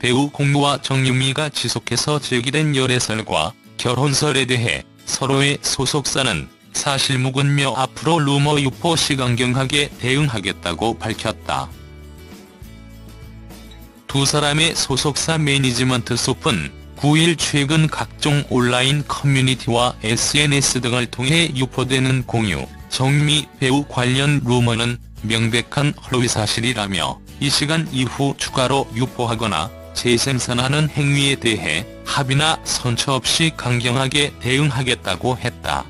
배우 공유와 정유미가 지속해서 제기된 열애설과 결혼설에 대해 서로의 소속사는 사실 무근이라며 앞으로 루머 유포 시 강경하게 대응하겠다고 밝혔다. 두 사람의 소속사 매니지먼트 숲은 9일 최근 각종 온라인 커뮤니티와 SNS 등을 통해 유포되는 공유, 정유미 배우 관련 루머는 명백한 허위 사실이라며 이 시간 이후 추가로 유포하거나 재생산하는 행위에 대해 합의나 선처 없이 강경하게 대응하겠다고 했다.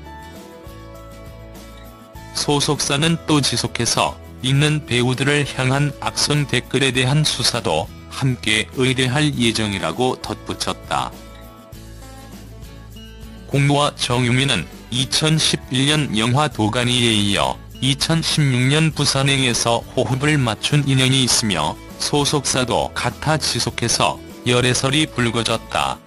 소속사는 또 지속해서 있는 배우들을 향한 악성 댓글에 대한 수사도 함께 의뢰할 예정이라고 덧붙였다. 공유와 정유미는 2011년 영화 도가니에 이어 2016년 부산행에서 호흡을 맞춘 인연이 있으며 소속사도 같아 지속해서 열애설이 불거졌다.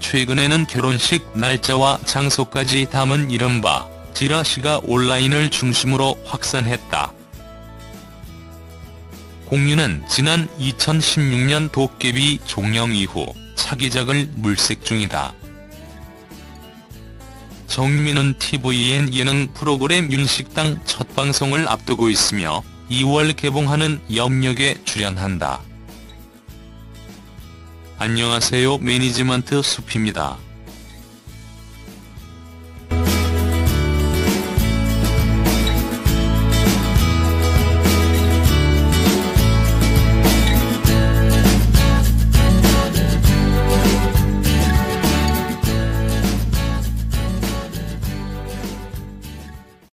최근에는 결혼식 날짜와 장소까지 담은 이른바 지라시가 온라인을 중심으로 확산했다. 공유는 지난 2016년 도깨비 종영 이후 차기작을 물색 중이다. 정민은 tvN 예능 프로그램 윤식당 첫 방송을 앞두고 있으며 2월 개봉하는 염력에 출연한다. 안녕하세요 매니지먼트 숲입니다.